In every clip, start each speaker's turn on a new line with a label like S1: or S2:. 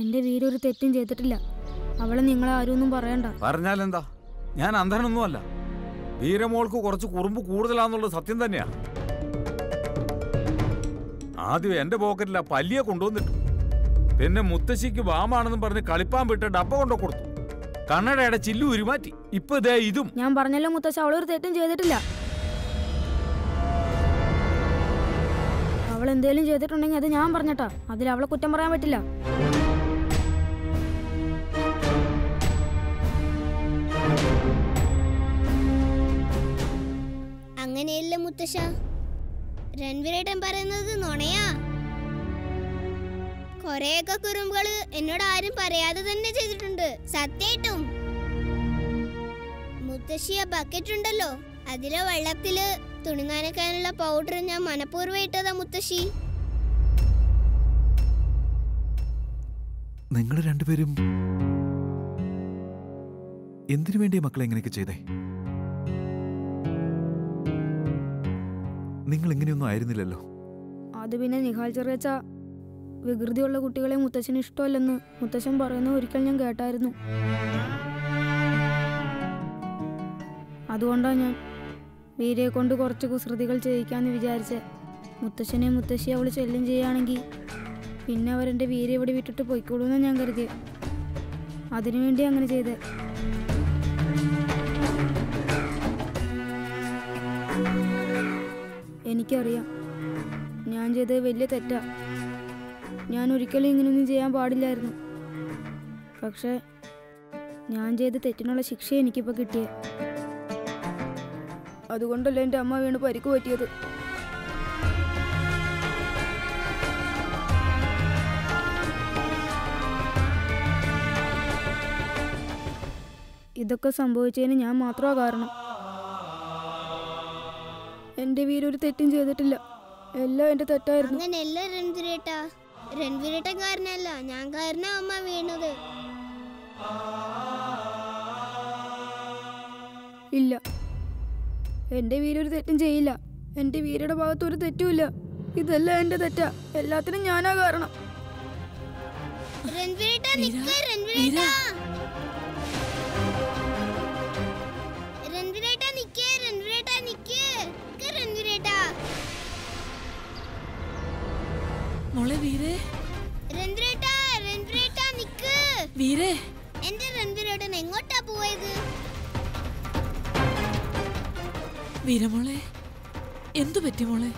S1: എന്റെ വീട് ഒരു തെറ്റും ചെയ്തിട്ടില്ല. അവളെ നിങ്ങളെ ആരും ഒന്നും പറയണ്ട.
S2: പറഞ്ഞാലെന്താ? ഞാൻ അന്ധനൊന്നുമല്ല. വീരമോൾക്ക് കുറച്ച് കുറുമ്പ് കൂടുതലാന്നുള്ളത് സത്യം തന്നെയാ. ആദ്യം എന്റെ പോക്കറ്റിൽ ആ പല്ലിയെ കൊണ്ടുവന്നിട്ടു. പിന്നെ മുത്തശ്ശിക്ക് വാമാണെന്നും പറഞ്ഞ് കളിപ്പാൻ വിട്ട് ഡപ്പ കൊണ്ടു കൊടുത്തു. കണ്ണടയുടെ ചില്ലു ഉരുമാറ്റി. ഇപ്പൊ ഇതേ ഇതും.
S1: ഞാൻ പറഞ്ഞല്ലോ മുത്തശ്ശ അവളൊരു തെറ്റും ചെയ്തിട്ടില്ല. അവൾ എന്തേലും ചെയ്തിട്ടുണ്ടെങ്കിൽ അത് ഞാൻ പറഞ്ഞട്ടാ. അതിൽ അവളെ കുറ്റം പറയാൻ പറ്റില്ല.
S3: അങ്ങനെയല്ല മുത്തശ്ശ? രൺവീരേട്ടൻ പറയുന്നത് നുണയാ. കൊറേയൊക്കെ കുറുമ്പുകൾ എന്നോട് ആരും പറയാതെ തന്നെ ചെയ്തിട്ടുണ്ട്. സത്യായിട്ടും. മുത്തശ്ശിയ ബക്കറ്റ് ഉണ്ടല്ലോ. അതിലെ വെള്ളത്തിൽ തുണി നനയ്ക്കാനുള്ള പൗഡർ ഞാൻ മനഃപൂർവം ഇട്ടതാ മുത്തശ്ശി.
S4: നിങ്ങൾ രണ്ടുപേരും എന്തിനു വേണ്ടി മക്കളെ എങ്ങനെയൊക്കെ ചെയ്തേ? നിങ്ങൾ ഇങ്ങനെയൊന്നും ആയിരുന്നില്ലല്ലോ.
S1: അത് പിന്നെ നിഹാൽ ചെറിയച്ച വികൃതിയുള്ള കുട്ടികളെ മുത്തച്ഛൻ ഇഷ്ടമല്ലെന്ന് മുത്തച്ഛൻ പറയുന്ന ഒരിക്കൽ ഞാൻ കേട്ടായിരുന്നു. അതുകൊണ്ടാണ് ഞാൻ വീരയെ കൊണ്ട് കുറച്ച് കുസൃതികൾ ചെയ്യിക്കാന്ന് വിചാരിച്ചേ. മുത്തശ്ശനെ മുത്തശ്ശി അവൾ ശല്യം ചെയ്യുകയാണെങ്കിൽ പിന്നെ അവരെന്റെ വീര ഇവിടെ വിട്ടിട്ട് പോയിക്കോളൂന്ന് ഞാൻ കരുതി അതിനുവേണ്ടി അങ്ങനെ ചെയ്തേ. എനിക്കറിയാം. ഞാൻ ചെയ്തത് വലിയ തെറ്റാ. ഞാൻ ഒരിക്കലും ഇങ്ങനെയൊന്നും ചെയ്യാൻ പാടില്ലായിരുന്നു. പക്ഷേ ഞാൻ ചെയ്ത തെറ്റിനുള്ള ശിക്ഷ എനിക്കിപ്പോൾ കിട്ടിയേ. അതുകൊണ്ടല്ലേ എന്റെ അമ്മ വീണ് പരിക്ക് പറ്റിയത്. ഇതൊക്കെ സംഭവിച്ചതിന് ഞാൻ മാത്രമാണ് കാരണം. എന്റെ വീരൊരു തെറ്റും ചെയ്തിട്ടില്ല. എല്ലാം എന്റെ തെറ്റായിരുന്നു.
S3: അങ്ങനെയല്ല രൺവീരേട്ട. രൺവീരേട്ടൻ കാരണല്ല ഞാൻ കാരണ അമ്മ വീണത്.
S1: ഇല്ല. എന്റെ വീരൊരു തെറ്റും ചെയ്യില്ല. എന്റെ വീരയുടെ ഭാഗത്ത് ഒരു തെറ്റുമില്ല ഇതെല്ലാം എന്റെ തെറ്റാ. എല്ലാത്തിനും ഞാനാ കാരണം.
S3: രൺവീരേട്ട നിക്ക് രൺവീരേട്ട.
S5: മോളെ വീരേ
S3: നിക്ക്.
S5: വീരേ
S3: എന്റെ രൺവീരേട്ടൻ എങ്ങോട്ടാ പോയത്?
S5: വീരമോളെ എന്തു പറ്റി മോളെ?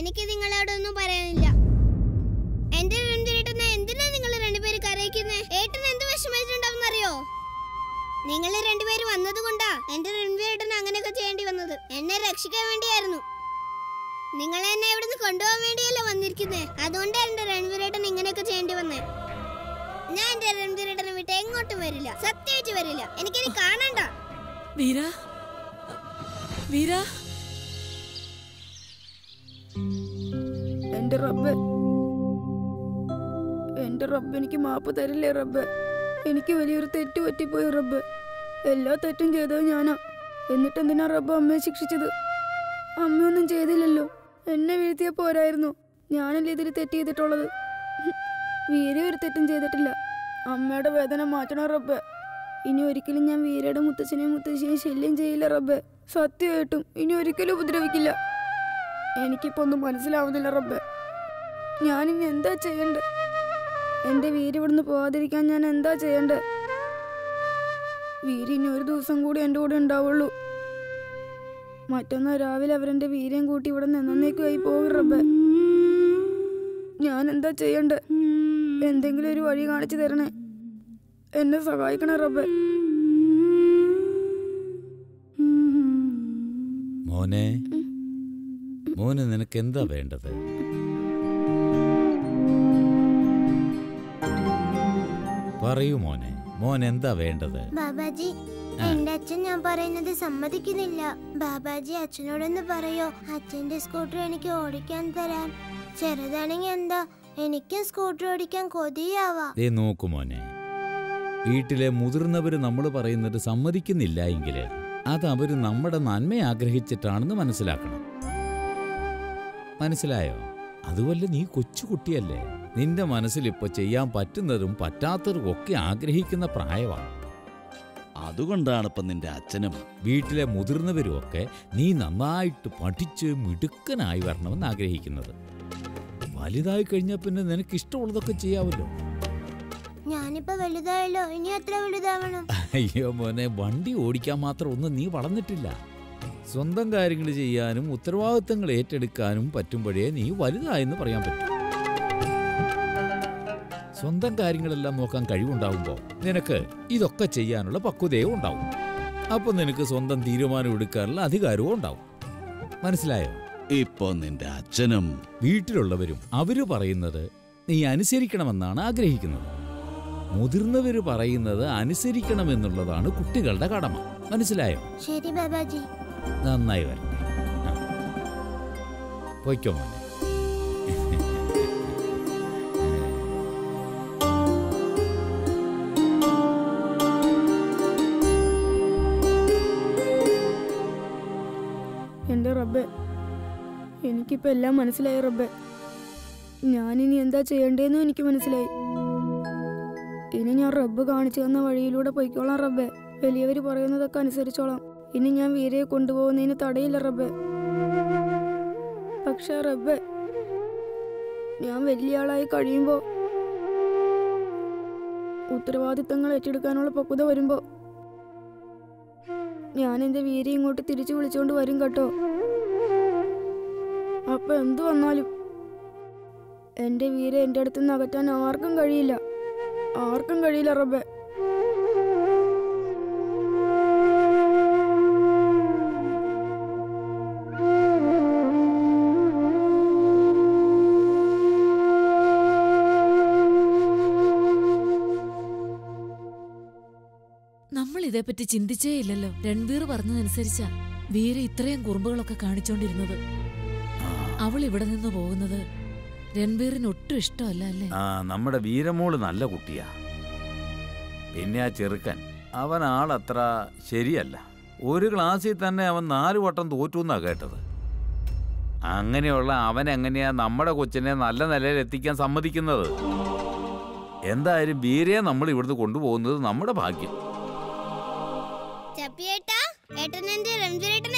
S3: എനിക്ക് നിങ്ങളോടൊന്നും പറയാനില്ല. എന്റെ രൺവീരേട്ടനെ എന്തിനാ നിങ്ങൾ രണ്ടുപേര് കരയിക്കുന്നേ? ഏട്ടൻ എന്ത് വിഷമിച്ചിട്ടുണ്ടാവുന്നറിയോ? നിങ്ങൾ രണ്ടുപേരും വന്നതുകൊണ്ടാ എന്റെ രൺവീരേട്ടൻ അങ്ങനെയൊക്കെ ചെയ്യേണ്ടി വന്നത്. എന്നെ രക്ഷിക്കാൻ വേണ്ടിയായിരുന്നു. നിങ്ങൾ എന്നെ ഇവിടുന്ന് കൊണ്ടുപോകാൻ വേണ്ടിയല്ല വന്നിരിക്കുന്നേ? അതുകൊണ്ടാണ് എന്റെ രൺവീരേട്ടൻ ഇങ്ങനെയൊക്കെ ചെയ്യേണ്ടി വന്നേ. ഞാൻ എന്റെ രൺവീരേട്ടനെ വിട്ട് എങ്ങോട്ടും വരില്ല. സത്യമായിട്ട് വരില്ല. എനിക്ക് ഇനി കാണണ്ട.
S5: വീര? വീര?
S1: എന്റെ റബ്ബ്. എന്റെ റബ്ബ് എനിക്ക് മാപ്പ് തരില്ലേ റബ്ബ്? എനിക്ക് വലിയൊരു തെറ്റ് പറ്റിപ്പോയി റബ്ബ്. എല്ലാ തെറ്റും ചെയ്തത് ഞാനാ. എന്നിട്ട് എന്തിനാ റബ്ബ് അമ്മയെ ശിക്ഷിച്ചത്? അമ്മയൊന്നും ചെയ്തില്ലല്ലോ. എന്നെ വീഴ്ത്തിയ പോരായിരുന്നു. ഞാനല്ലേ ഇതിൽ തെറ്റ് ചെയ്തിട്ടുള്ളത്? വീര ഒരു തെറ്റും ചെയ്തിട്ടില്ല. അമ്മയുടെ വേദന മാറ്റണം റബ്ബ്. ഇനി ഒരിക്കലും ഞാൻ വീരയുടെ മുത്തച്ഛനെയും മുത്തശ്ശിയെയും ശല്യം ചെയ്യില്ല റബ്ബ്. സത്യമായിട്ടും ഇനി ഒരിക്കലും ഉപദ്രവിക്കില്ല. എനിക്കിപ്പോ ഒന്നും മനസ്സിലാവുന്നില്ല റബ്ബെ. ഞാനിനി എന്താ ചെയ്യണ്ടേ? എന്റെ വീര് ഇവിടുന്ന് പോവാതിരിക്കാൻ ഞാൻ എന്താ ചെയ്യണ്ടേ? വീര് ഇനി ഒരു ദിവസം കൂടി എന്റെ കൂടെ ഉണ്ടാവുള്ളൂ. മറ്റന്നാൾ രാവിലെ അവരെ വീര്യം കൂട്ടി ഇവിടെ നിന്നേക്കുമായി പോകും റബ്ബെ. ഞാൻ എന്താ ചെയ്യണ്ടേ? എന്തെങ്കിലും ഒരു വഴി കാണിച്ചു തരണേ. എന്നെ സഹായിക്കണേ റബ്ബെ.
S2: മോനെ മോന് നിനക്ക് എന്താ വേണ്ടത്? പറയൂ മോനെ മോൻ എന്താ വേണ്ടത്?
S3: ബാബാജി എന്റെ അച്ഛൻ ഞാൻ പറയുന്നത് സമ്മതിക്കുന്നില്ല. ബാബാജി അച്ഛനോടൊന്ന് പറയോ? അച്ഛന്റെ സ്കൂട്ടർ എനിക്ക് ഓടിക്കാൻ തരാൻ. ചെറുതാണെങ്കിൽ എന്താ? എനിക്കും സ്കൂട്ടർ ഓടിക്കാൻ കൊതിയാവാ.
S2: ദേ നോക്കു മോനെ. വീട്ടിലെ മുതിർന്നവര് നമ്മൾ പറയുന്നത് സമ്മതിക്കുന്നില്ല എങ്കിൽ അത് അവർ നമ്മുടെ നന്മ ആഗ്രഹിച്ചിട്ടാണെന്ന് മനസ്സിലാക്കണം. മനസ്സിലായോ? അതുവല്ല നീ കൊച്ചുകുട്ടിയല്ലേ നിന്റെ മനസ്സിൽ ഇപ്പൊ ചെയ്യാൻ പറ്റുന്നതും പറ്റാത്തതും ഒക്കെ ആഗ്രഹിക്കുന്ന പ്രായമാണ്
S6: അതുകൊണ്ടാണ് ഇപ്പം നിന്റെ അച്ഛനും
S2: വീട്ടിലെ മുതിർന്നവരും ഒക്കെ നീ നന്നായിട്ട് പഠിച്ച് മിടുക്കനായി വരണമെന്ന് ആഗ്രഹിക്കുന്നത്. വലുതായി കഴിഞ്ഞാൽ പിന്നെ നിനക്ക് ഇഷ്ടമുള്ളതൊക്കെ ചെയ്യാവല്ലോ.
S3: ഞാനിപ്പോ വലുതായല്ലോ ഇനി എത്ര വലുതാവണം?
S2: അയ്യോ മോനെ വണ്ടി ഓടിക്കാൻ മാത്രം ഒന്നും നീ വളർന്നിട്ടില്ല. സ്വന്തം കാര്യങ്ങൾ ചെയ്യാനും ഉത്തരവാദിത്തങ്ങൾ ഏറ്റെടുക്കാനും പറ്റുമ്പോഴേ നീ വലുതായെന്ന് പറയാൻ പറ്റും. സ്വന്തം കാര്യങ്ങളെല്ലാം നോക്കാൻ കഴിവുണ്ടാവുമ്പോൾ നിനക്ക് ഇതൊക്കെ ചെയ്യാനുള്ള പക്വതയും ഉണ്ടാവും. അപ്പൊ നിനക്ക് സ്വന്തം തീരുമാനം എടുക്കാനുള്ള അധികാരവും ഉണ്ടാവും. മനസ്സിലായോ?
S6: ഇപ്പൊ നിന്റെ അച്ഛനും
S2: വീട്ടിലുള്ളവരും അവർ പറയുന്നത് നീ അനുസരിക്കണമെന്നാണ് ആഗ്രഹിക്കുന്നത്. മുതിർന്നവര് പറയുന്നത് അനുസരിക്കണം എന്നുള്ളതാണ് കുട്ടികളുടെ കടമ. മനസ്സിലായോ?
S3: ശരി ബാബാജി.
S2: നന്നായി വരട്ടെ. പൊയ്ക്കോ മോനെ.
S1: എനിക്കിപ്പോൾ എല്ലാം മനസ്സിലായി റബ്ബെ. ഞാനിനി എന്താ ചെയ്യേണ്ടതെന്നും എനിക്ക് മനസ്സിലായി. ഇനി ഞാൻ റബ്ബ് കാണിച്ചു തന്ന വഴിയിലൂടെ പൊയ്ക്കോളാം റബ്ബെ. വലിയവർ പറയുന്നതൊക്കെ അനുസരിച്ചോളാം. ഇനി ഞാൻ വീരയെ കൊണ്ടുപോകുന്നതിന് തടയില്ല റബ്ബെ. പക്ഷെ റബ്ബെ ഞാൻ വലിയ ആളായി കഴിയുമ്പോൾ ഉത്തരവാദിത്തങ്ങൾ ഏറ്റെടുക്കാനുള്ള പക്വത വരുമ്പോൾ ഞാൻ എന്റെ വീരെ ഇങ്ങോട്ട് തിരിച്ചു വിളിച്ചുകൊണ്ട് വരും കേട്ടോ. അപ്പൊ എന്തു വന്നാലും എന്റെ വീര എന്റെ അടുത്ത് നിന്ന് അകറ്റാൻ ആർക്കും കഴിയില്ല. ആർക്കും കഴിയില്ല റബ്ബെ.
S5: നമ്മൾ ഇതേപ്പറ്റി ചിന്തിച്ചേ ഇല്ലല്ലോ രൺവീർ പറഞ്ഞതനുസരിച്ചാ വീര ഇത്രയും കുറുമ്പുകളൊക്കെ കാണിച്ചോണ്ടിരുന്നത്. ഇവിടെ നിന്ന് പോകുന്നത് രൺവീറിന് ഒട്ടും ഇഷ്ടമല്ല അല്ലേ?
S2: ആ നമ്മുടെ വീരമോൾ നല്ല കുട്ടിയാ. പിന്നെ ആ ചെറുക്കൻ അവൻ ആളത്ര ശരിയല്ല. ഒരു ക്ലാസ്സിൽ തന്നെ അവൻ നാല് വട്ടം തോറ്റു എന്നാ കേട്ടത്. അങ്ങനെയുള്ള അവൻ എങ്ങനെയാ നമ്മുടെ കൊച്ചിനെ നല്ല നിലയിൽ എത്തിക്കാൻ സമ്മതിക്കുന്നത്? എന്തായാലും വീരയെ നമ്മൾ ഇവിടുന്ന് കൊണ്ടുപോകുന്നത് നമ്മുടെ ഭാഗ്യം.
S3: ചപ്പിയേട്ടാ ഏട്ടൻ എന്റെ രഞ്ജുരേട്ടനെ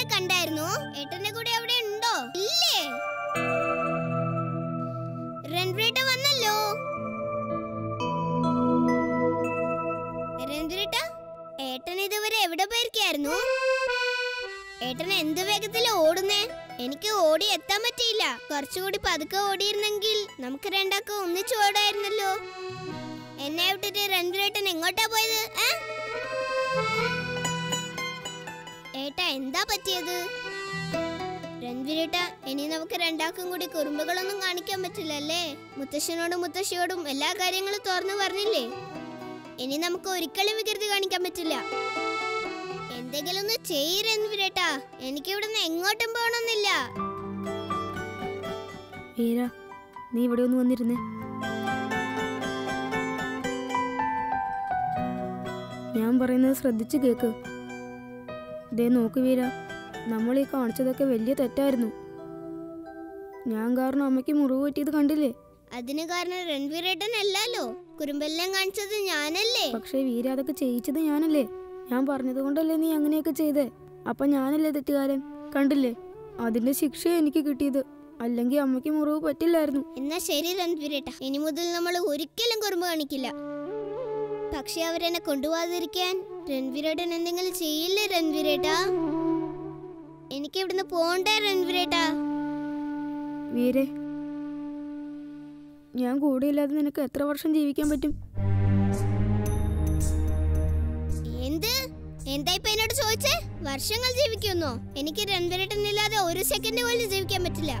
S3: എവിടെ പോയിരിക്കായിരുന്നു? ഏട്ടൻ എന്ത് വേഗത്തിൽ ഓടുന്നേ? എനിക്ക് ഓടി എത്താൻ പറ്റിയില്ല. കുറച്ചുകൂടി പതുക്കെ ഓടിയിരുന്നെങ്കിൽ നമുക്ക് രണ്ടാക്കും ഒന്നിച്ചു ഓടായിരുന്നല്ലോ. എന്നെ വിട്ടിട്ട് രൺവീരേട്ടൻ എങ്ങോട്ടാ പോയത് ഏട്ടാ എന്താ പറ്റിയത്? രൺവീരേട്ട ഇനി നമുക്ക് രണ്ടാക്കും കൂടി കുറുമ്പുകളൊന്നും കാണിക്കാൻ പറ്റില്ലല്ലേ? മുത്തശ്ശനോടും മുത്തശ്ശിയോടും എല്ലാ കാര്യങ്ങളും തുറന്നു പറഞ്ഞില്ലേ? ഇനി നമുക്ക് ഒരിക്കലും വികൃതി കാണിക്കാൻ പറ്റില്ല. എന്തെങ്കിലും ഒന്ന് ചെയ്യ് എനിക്കിവിടുന്ന് എങ്ങോട്ടും പോകണമെന്നില്ല
S1: വീര നീ ഇവിടെ ഒന്ന് വന്നിരുന്നേ. ഞാൻ പറയുന്നത് ശ്രദ്ധിച്ചു കേക്ക്. ദേ നോക്ക് വീര നമ്മൾ ഈ കാണിച്ചതൊക്കെ വലിയ തെറ്റായിരുന്നു. ഞാൻ കാരണം അമ്മയ്ക്ക് മുറിവ് പറ്റിയത് കണ്ടില്ലേ?
S3: അതിന് കാരണം രൺവീരേട്ടൻ അല്ലല്ലോ കുറുമ്പെല്ലാം കാണിച്ചത് ഞാനല്ലേ.
S1: പക്ഷേ വീര അതൊക്കെ ചെയ്യിച്ചത് ഞാനല്ലേ. ഞാൻ പറഞ്ഞത് കൊണ്ടല്ലേ നീ അങ്ങനെയൊക്കെ ചെയ്തേ? അപ്പൊ ഞാനല്ലേ തെറ്റുകാരൻ? കണ്ടില്ലേ? അതിന്റെ ശിക്ഷ എനിക്ക് കിട്ടിയത്. അല്ലെങ്കിൽ അമ്മയ്ക്ക് മുറിവ് പറ്റില്ലായിരുന്നു.
S3: എന്നാ ശരി രൺവീരേട്ട ഇനി മുതൽ നമ്മൾ ഒരിക്കലും കുറുമ്പ് കാണിക്കില്ല. പക്ഷെ അവരെന്നെ കൊണ്ടുപോകാതിരിക്കാൻ രൺവീരേട്ടൻ എന്തെങ്കിലും ചെയ്യില്ലേ രൺവീരേട്ട? എനിക്ക് ഇവിടുന്ന് പോണ്ടേ രൺവീരേട്ട?
S1: വീരെ ഞാൻ കൂടെയില്ലാതെ നിനക്ക് എത്ര വർഷം ജീവിക്കാൻ പറ്റും?
S3: എന്ത്? എന്താ ഇപ്പൊ എന്നോട് ചോദിച്ചേ? വർഷങ്ങൾ ജീവിക്കുന്നോ. എനിക്ക് രൺവീരേട്ടനില്ലാതെ ഒരു സെക്കൻഡ് പോലും ജീവിക്കാൻ പറ്റില്ല.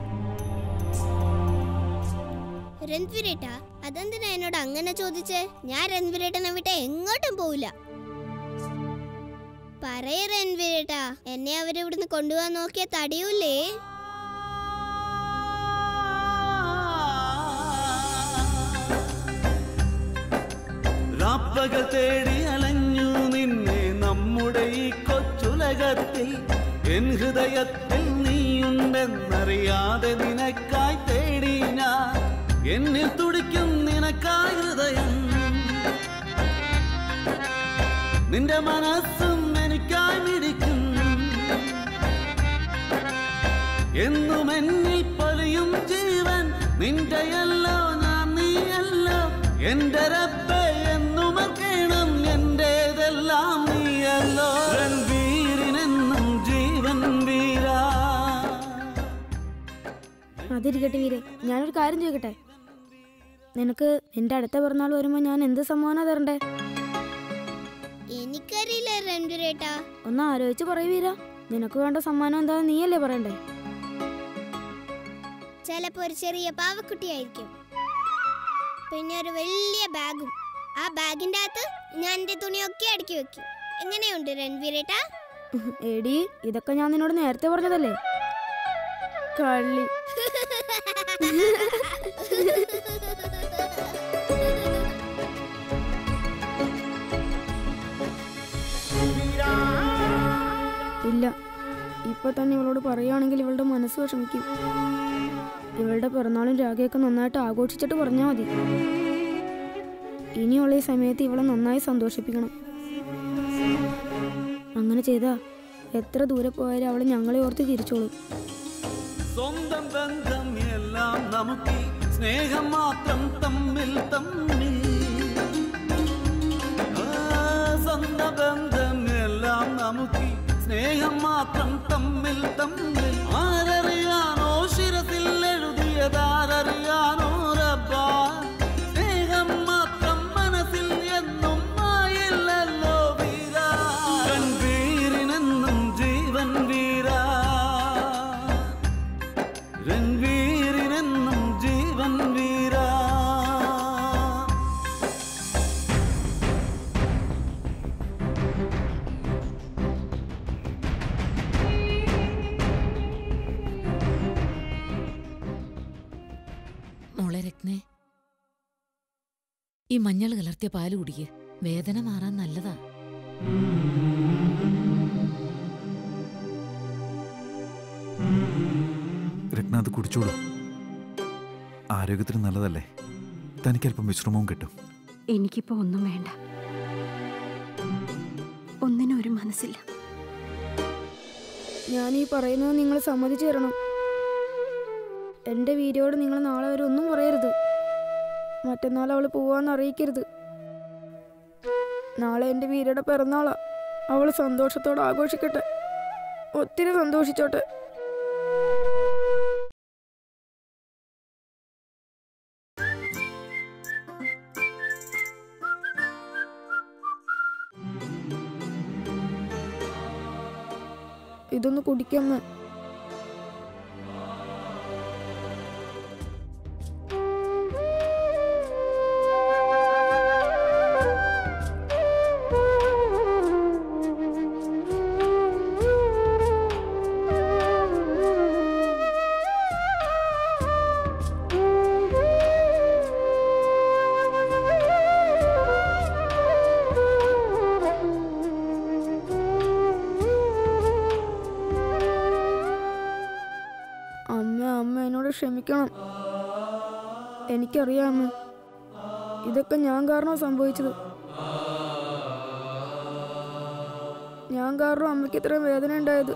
S3: രൺവീരേട്ടാ അതെന്തിനാ എന്നോട് അങ്ങനെ ചോദിച്ചേ? ഞാൻ രൺവീരേട്ടനെ വിട്ട് എങ്ങോട്ടും പോവില്ല. പറയ രൺവീരേട്ടാ എന്നെ അവരിവിടുന്ന് കൊണ്ടുപോകാൻ നോക്കിയ തടിയൂലേ
S7: രാപ്പകൽ തേടി കൊച്ചുലകത്തിൽ എൻ ഹൃദയത്തിൽ നീയുണ്ടെന്നറിയാതെ നിനക്കായി തേടി ഞാൻ. എന്നിൽ തുടിക്കും നിനക്കായി ഹൃദയം. നിന്റെ മനസ്സും എനിക്കായി മിടിക്കും. എന്നും എന്നിൽ പൊലിയും ജീവൻ. നിന്റെയല്ലോ ഞാൻ നീയല്ലോ എന്റെ റബ്ബെ
S1: അതിരിക്കട്ടെ വീരെ ഞാനൊരു കാര്യം ചോദിക്കട്ടെ? നിനക്ക് നിന്റെ അടുത്ത പിറന്നാൾ വരുമ്പോ ഞാൻ എന്ത് സമ്മാനം തരണ്ടേ?
S3: എനിക്കറിയില്ല രണ്ടുപേരേട്ടാ
S1: ഒന്ന് ആലോചിച്ച് പറയൂ വീര നിനക്ക് വേണ്ട സമ്മാനം എന്താ നീയല്ലേ പറയണ്ടേ?
S3: ചിലപ്പോ ഒരു ചെറിയ പാവക്കുട്ടിയായിരിക്കും പിന്നെ ഒരു വലിയ ബാഗും. ആ ബാഗിന്റെ അകത്ത് ഞാൻ എന്റെ തുണിയൊക്കെ അടുക്കി വെക്കും. എങ്ങനെയുണ്ട് രൺവീരേട്ടാ?
S1: എടി ഇതൊക്കെ ഞാൻ നിന്നോട് നേരത്തെ പറഞ്ഞതല്ലേ? കള്ളി. ഇല്ല. ഇപ്പൊ തന്നെ ഇവളോട് പറയുകയാണെങ്കിൽ ഇവളുടെ മനസ്സ് വിഷമിക്കും. ഇവളുടെ പിറന്നാളും രാഗയൊക്കെ നന്നായിട്ട് ആഘോഷിച്ചിട്ട് പറഞ്ഞാൽ മതി. ഇനിയുള്ള ഈ സമയത്ത് ഇവളെ നന്നായി സന്തോഷിപ്പിക്കണം. അങ്ങനെ ചെയ്താ എത്ര ദൂരെ പോയാലും അവൾ ഞങ്ങളെ ഓർത്ത് ചിരിച്ചോളും.
S7: സ്വന്തം ബന്ധം എല്ലാം നമുക്ക് സ്നേഹം മാത്രം തമ്മിൽ തമ്മിൽ. ആ, ബന്ധമെല്ലാം ബന്ധം നമുക്ക് സ്നേഹം മാത്രം തമ്മിൽ തമ്മിൽ. ആരറിയാനോ ശിരസിൽ എഴുതിയതാരറിയാനോ
S5: ഈ മഞ്ഞൾ കലർത്തിയ പാൽ കുടിക്ക്. വേദന മാറാൻ നല്ലതാ.
S4: രത്ന അത് കുടിച്ചോളൂ. ആരോഗ്യത്തിന് നല്ലതല്ലേ? തനിക്ക് അല്പം വിശ്രമവും കിട്ടും.
S8: എനിക്കിപ്പോ ഒന്നും വേണ്ട. ഒന്നിനും ഒരു മനസ്സില്ല.
S1: ഞാൻ ഈ പറയുന്നത് നിങ്ങൾ സമ്മതിച്ചു തരണം എന്റെ വീഡിയോട് നിങ്ങൾ നാളെ വരെ ഒന്നും പറയരുത്. മറ്റന്നാൾ അവൾ പോവാന്ന് അറിയിക്കരുത്. നാളെ എന്റെ വീരയുടെ പിറന്നാളാ. അവൾ സന്തോഷത്തോടെ ആഘോഷിക്കട്ടെ. ഒത്തിരി സന്തോഷിച്ചോട്ടെ. ഇതൊന്ന് കുടിക്കമ്മ. എനിക്കറിയാം ഇതൊക്കെ ഞാൻ കാരണം സംഭവിച്ചത്. ഞാൻ കാരണം അമ്മയ്ക്ക് ഇത്രയും വേദന ഉണ്ടായത്.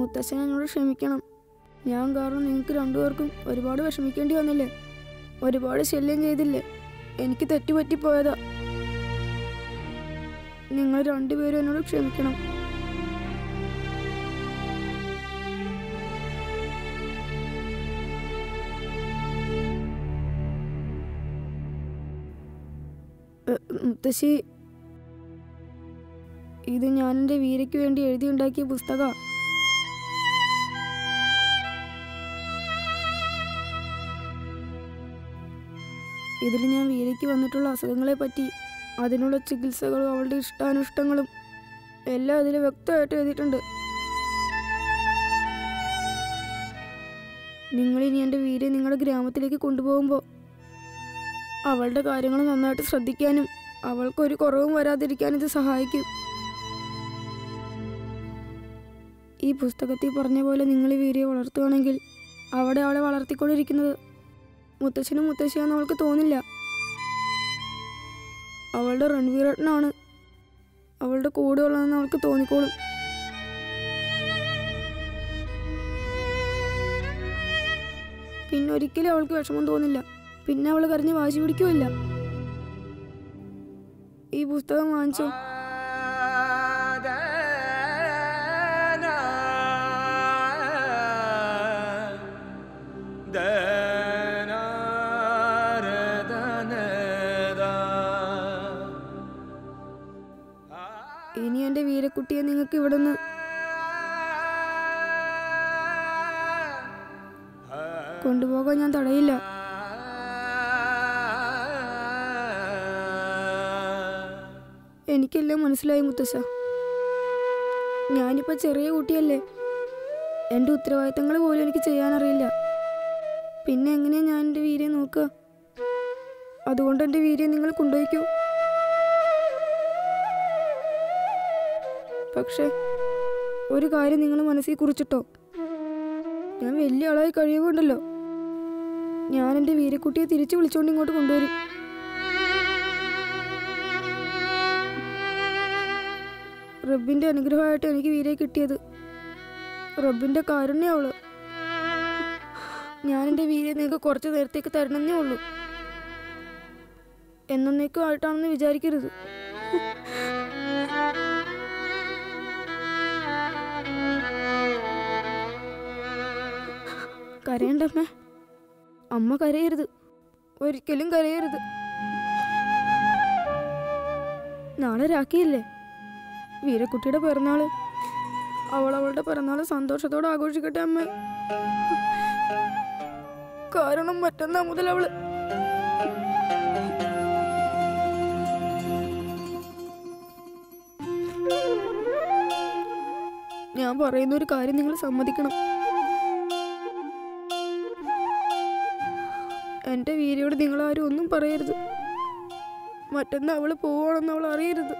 S1: മുത്തശ്ശൻ എന്നോട് ക്ഷമിക്കണം. ഞാൻ കാരണം നിങ്ങൾക്ക് രണ്ടുപേർക്കും ഒരുപാട് വിഷമിക്കേണ്ടി വന്നില്ലേ? ഒരുപാട് ശല്യം ചെയ്തില്ലേ? എനിക്ക് തെറ്റുപറ്റിപ്പോയതാ. നിങ്ങൾ രണ്ടുപേരും എന്നോട് ക്ഷമിക്കണം. മുത്തശ്ശി ഇത് ഞാൻ എന്റെ വീരയ്ക്ക് വേണ്ടി എഴുതിയുണ്ടാക്കിയ പുസ്തകമാണ് ഇതിൽ ഞാൻ വീരയ്ക്ക് വന്നിട്ടുള്ള അസുഖങ്ങളെപ്പറ്റി അതിനുള്ള ചികിത്സകളും അവളുടെ ഇഷ്ടാനിഷ്ടങ്ങളും എല്ലാം അതിൽ വ്യക്തമായിട്ട് എഴുതിയിട്ടുണ്ട്. നിങ്ങൾ ഇനി എന്റെ വീരെ നിങ്ങളുടെ ഗ്രാമത്തിലേക്ക് കൊണ്ടുപോകുമ്പോൾ അവളുടെ കാര്യങ്ങൾ നന്നായിട്ട് ശ്രദ്ധിക്കാനും അവൾക്കൊരു കുറവും വരാതിരിക്കാനും ഇത് സഹായിക്കും. ഈ പുസ്തകത്തിൽ പറഞ്ഞ പോലെ നിങ്ങൾ വീരയെ വളർത്തുകയാണെങ്കിൽ അവിടെ അവളെ വളർത്തിക്കൊണ്ടിരിക്കുന്നത് മുത്തശ്ശനും മുത്തശ്ശിയാന്ന് അവൾക്ക് തോന്നില്ല. അവളുടെ റൺവീറേട്ടനാണ് അവളുടെ കൂടെ ഉള്ളതെന്ന് അവൾക്ക് തോന്നിക്കോളും. പിന്നെ ഒരിക്കലും അവൾക്ക് വിഷമം തോന്നില്ല. പിന്നെ അവൾ കരഞ്ഞ് വാശി പിടിക്കുമില്ല ഈ പുസ്തകം വാങ്ങിച്ചോ? ഇനി എന്റെ വീരക്കുട്ടിയെ നിങ്ങൾക്ക് ഇവിടെ നിന്ന് കൊണ്ടുപോകാൻ ഞാൻ തടയില്ല. എനിക്കെല്ലാം മനസ്സിലായി മുത്തശ്ശ. ഞാനിപ്പോ ചെറിയ കുട്ടിയല്ലേ. എന്റെ ഉത്തരവാദിത്തങ്ങൾ പോലും എനിക്ക് ചെയ്യാനറിയില്ല. പിന്നെ എങ്ങനെയാ ഞാൻ എന്റെ വീരെ നോക്കുക? അതുകൊണ്ട് എന്റെ വീരെ നിങ്ങൾ കൊണ്ടുപോയിക്കൂ. പക്ഷേ ഒരു കാര്യം നിങ്ങൾ മനസ്സിൽ കുറിച്ചിട്ടോ? ഞാൻ വലിയ ആളായി കഴിയുമുണ്ടല്ലോ ഞാൻ എന്റെ വീരക്കുട്ടിയെ തിരിച്ചു വിളിച്ചുകൊണ്ട് ഇങ്ങോട്ട് കൊണ്ടുവരും. റബ്ബിന്റെ അനുഗ്രഹമായിട്ട് എനിക്ക് വീരയെ കിട്ടിയത്. റബ്ബിന്റെ കാരുണ്യ അവൾ. ഞാൻ എന്റെ വീരെ നിങ്ങൾക്ക് കുറച്ച് നേരത്തേക്ക് തരണമെന്നേ ഉള്ളൂ. എന്നേക്കും ആയിട്ടാണെന്ന് വിചാരിക്കരുത്. കരയണ്ടമ്മേ. അമ്മ കരയരുത്. ഒരിക്കലും കരയരുത്. നാളെ രാഖിയില്ലേ? വീരക്കുട്ടിയുടെ പിറന്നാൾ. അവൾ അവളുടെ പിറന്നാൾ സന്തോഷത്തോടെ ആഘോഷിക്കട്ടെ അമ്മ. കാരണം മറ്റന്നാ മുതൽ അവൾ. ഞാൻ പറയുന്ന ഒരു കാര്യം നിങ്ങൾ സമ്മതിക്കണം. വീരയോട് നിങ്ങൾ ആരും ഒന്നും പറയരുത്. മറ്റൊന്ന് അവൾ പോവാണെന്ന് അവൾ അറിയരുത്.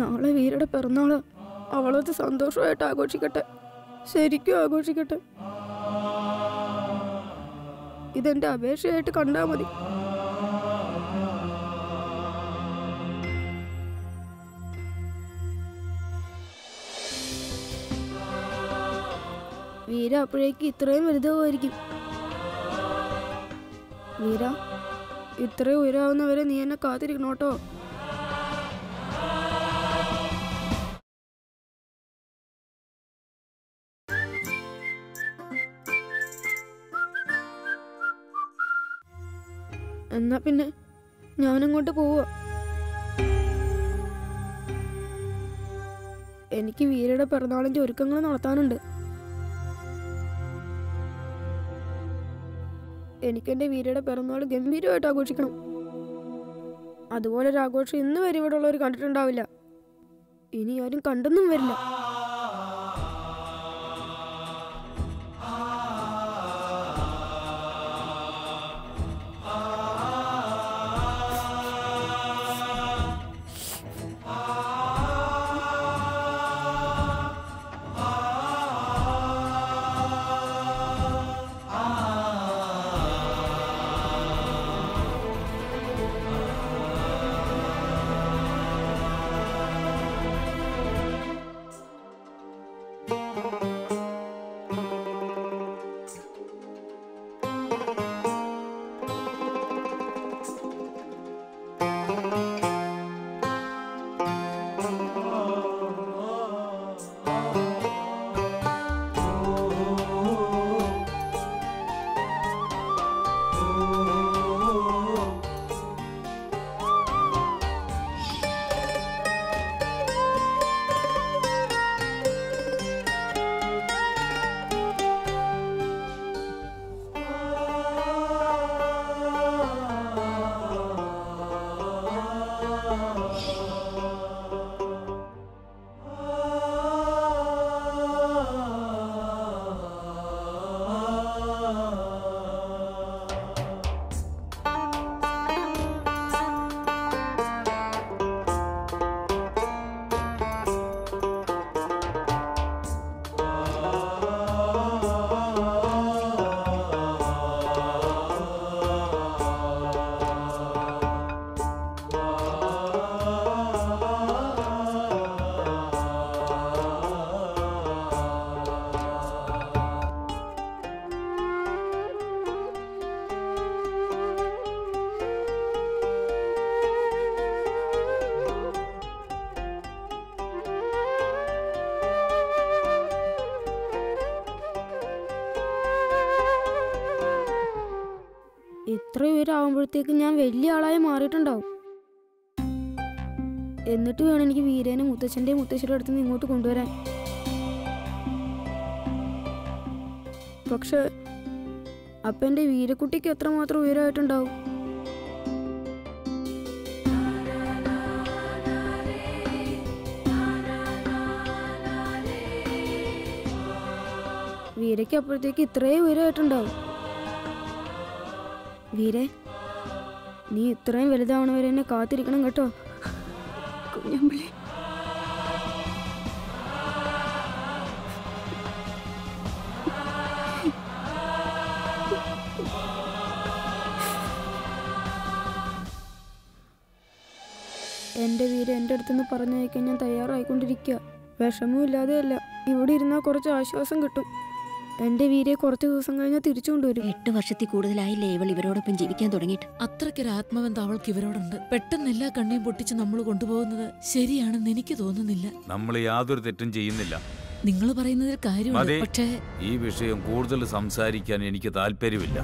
S1: നാളെ വീരയുടെ പിറന്നാൾ. അവളത് സന്തോഷമായിട്ട് ആഘോഷിക്കട്ടെ. ശരിക്കും ആഘോഷിക്കട്ടെ. ഇതെന്റെ അപേക്ഷയായിട്ട് കണ്ടാ മതി. വീര അപ്പോഴേക്ക് ഇത്രയും വലുതാവുമായിരിക്കും. വീര ഇത്രയും ഉയരാവുന്നവരെ നീ എന്നെ കാത്തിരിക്കണം കേട്ടോ. എന്നാ പിന്നെ ഞാനങ്ങോട്ട് പോവുക. എനിക്ക് വീരയുടെ പിറന്നാളിന്റെ ഒരുക്കങ്ങൾ നടത്താനുണ്ട്. എനിക്ക് എന്റെ വീരയുടെ പിറന്നാൾ ഗംഭീരമായിട്ട് ആഘോഷിക്കണം. അതുപോലെ ഒരു ആഘോഷം ഇന്ന് വരെ ഇവിടെ ഉള്ളവർ കണ്ടിട്ടുണ്ടാവില്ല. ഇനി ആരും കണ്ടെന്നും വരില്ല. ഇത്ര ഉയരാകുമ്പോഴത്തേക്ക് ഞാൻ വലിയ ആളായി മാറിയിട്ടുണ്ടാവും. എന്നിട്ട് വേണം എനിക്ക് വീരേനെ മുത്തച്ഛന്റെയും മുത്തശ്ശിയുടെ അടുത്ത് നിന്ന് ഇങ്ങോട്ട് കൊണ്ടുവരാൻ. പക്ഷെ അപ്പം എന്റെ വീരക്കുട്ടിക്ക് എത്രമാത്രം ഉയരമായിട്ടുണ്ടാവും വീരയ്ക്ക് അപ്പോഴത്തേക്ക് ഇത്രയും ഉയരമായിട്ടുണ്ടാവും വീരെ നീ ഇത്രയും വലുതാവണവരെ എന്നെ കാത്തിരിക്കണം കേട്ടോ.
S8: കുഞ്ഞമ്പിളി
S1: എന്റെ വീര് എന്റെ അടുത്തുനിന്ന് പറഞ്ഞയക്കാൻ ഞാൻ തയ്യാറായിക്കൊണ്ടിരിക്കുക വിഷമവും ഇല്ലാതെയല്ല. ഇവിടെ ഇരുന്നാൽ കുറച്ച് ആശ്വാസം കിട്ടും. എന്റെ വീരെ കുറച്ചു ദിവസം കഴിഞ്ഞാൽ തിരിച്ചു കൊണ്ടുവരും.
S8: എട്ട് വർഷത്തിൽ കൂടുതലായില്ലേ ഇവൾ ഇവരോടൊപ്പം ജീവിക്കാൻ തുടങ്ങിയിട്ട്?
S5: അത്രയ്ക്കൊരു ആത്മബന്ധം അവൾക്ക് ഇവരോടുണ്ട്. പെട്ടെന്ന് എല്ലാ കണ്ണിയും പൊട്ടിച്ച് നമ്മൾ കൊണ്ടുപോകുന്നത്. ശരിയാണെന്ന് എനിക്ക് തോന്നുന്നില്ല.
S2: നമ്മൾ യാതൊരു തെറ്റും ചെയ്യുന്നില്ല.
S5: നിങ്ങൾ പറയുന്നതിൽ കാര്യമുണ്ട്. പക്ഷേ
S2: ഈ വിഷയം കൂടുതൽ സംസാരിക്കാൻ എനിക്ക് താല്പര്യമില്ല.